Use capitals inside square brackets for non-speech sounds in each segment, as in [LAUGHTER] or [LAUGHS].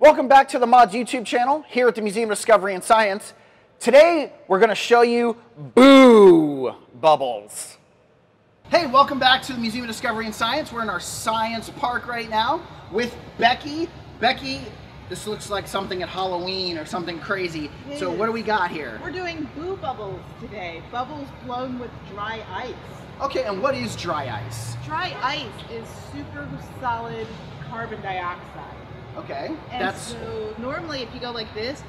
Welcome back to the Mods YouTube channel here at the Museum of Discovery and Science. Today we're going to show you Boo Bubbles. Hey, welcome back to the Museum of Discovery and Science. We're in our science park right now with Becky. Becky, this looks like something at Halloween or something crazy. It so what do we got here? We're doing boo bubbles today. Bubbles blown with dry ice. Okay, and what is dry ice? Dry ice is super solid carbon dioxide. Okay, And that's so normally if you go like this,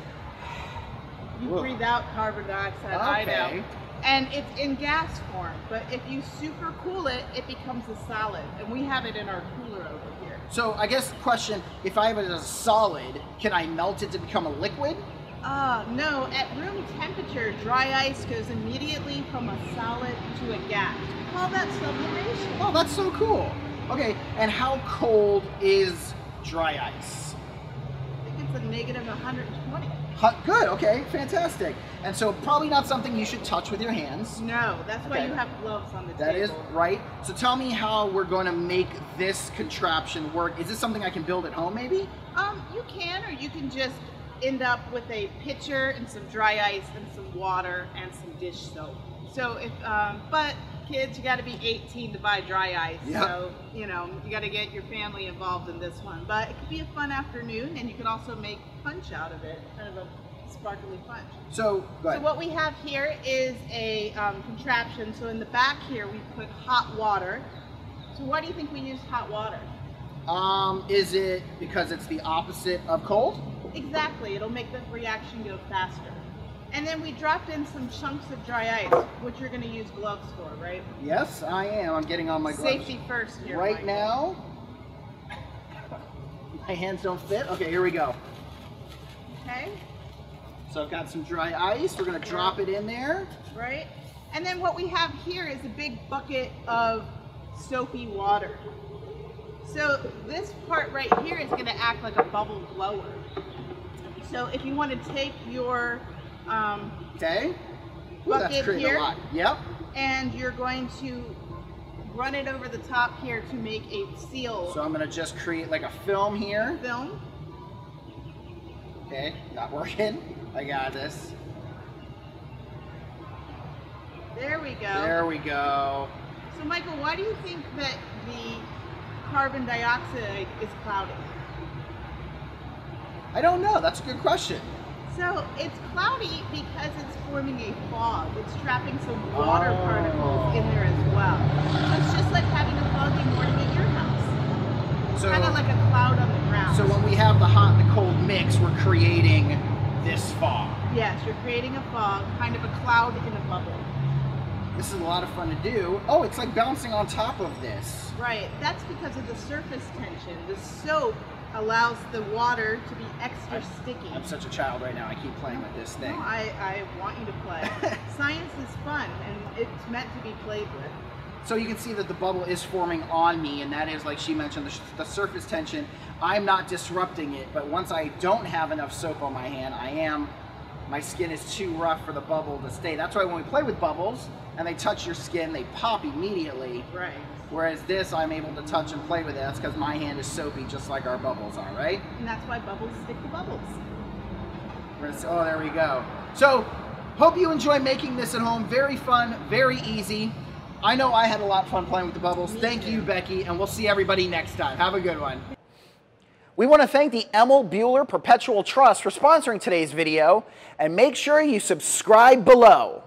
you Whoa. breathe out carbon dioxide. I Okay. know. And it's in gas form, but if you super cool it, it becomes a solid. And we have it in our cooler over here. so. I guess the question: If I have it as a solid, can I melt it to become a liquid? Uh, no, at room temperature, dry ice goes immediately from a solid to a gas. We call that sublimation. Oh, that's so cool. Okay, and how cold is dry ice? I think it's a negative 120. Hot, good. Okay, fantastic. And so probably not something you should touch with your hands. No, that's why you have gloves on the That table. That is right. So tell me how we're going to make this contraption work. Is this something I can build at home, maybe? Um, you can, or you can just end up with a pitcher and some dry ice and some water and some dish soap. So if, um, but kids, you got to be 18 to buy dry ice. Yeah. So you know you got to get your family involved in this one. But it could be a fun afternoon, and you could also make punch out of it, kind of a sparkly punch. So go So what we have here is a um, contraption. So in the back here, we put hot water. So why do you think we use hot water? Um, is it because it's the opposite of cold? Exactly, it'll make the reaction go faster. And then we dropped in some chunks of dry ice, which you're gonna use gloves for, right? Yes, I am. I'm getting on my gloves. Safety first here. right Michael. now. My hands don't fit. Okay, here we go. Okay, So I've got some dry ice. We're gonna drop it in there. right? And then what we have here is a big bucket of soapy water. So this part right here is gonna act like a bubble blower. So if you wanna take your um, Okay. Ooh, that's Bucket creating here. a lot. Yep. and you're going to run it over the top here to make a seal So I'm gonna just create like a film here. film. Okay, not working. I got this. There we go. There we go. So Michael, why do you think that the carbon dioxide is cloudy? I don't know. That's a good question. So it's cloudy because it's forming a fog. It's trapping some water Oh. particles in there as well. So it's just like having a foggy morning at your house. So, kind of like a cloud on the ground. so when we have the hot and the cold mix, we're creating this fog. yes, you're creating a fog, kind of a cloud in a bubble. This is a lot of fun to do. Oh, it's like bouncing on top of this. Right. That's because of the surface tension. The soap allows the water to be extra sticky. I'm such a child right now. I keep playing with this thing. No, I, I want you to play. [LAUGHS] Science is fun and it's meant to be played with. So you can see that the bubble is forming on me, and that is, like she mentioned, the, the surface tension. I'm not disrupting it, but once I don't have enough soap on my hand, I am, my skin is too rough for the bubble to stay. That's why when we play with bubbles and they touch your skin, they pop immediately. Right. Whereas this, I'm able to touch and play with it. That's because my hand is soapy, just like our bubbles are, right? And that's why bubbles stick to bubbles. We're Oh, there we go. So, hope you enjoy making this at home. Very fun, very easy. I know I had a lot of fun playing with the bubbles. Me Thank too. you, Becky, and we'll see everybody next time. Have a good one. We want to thank the Emil Buehler Perpetual Trust for sponsoring today's video, and make sure you subscribe below.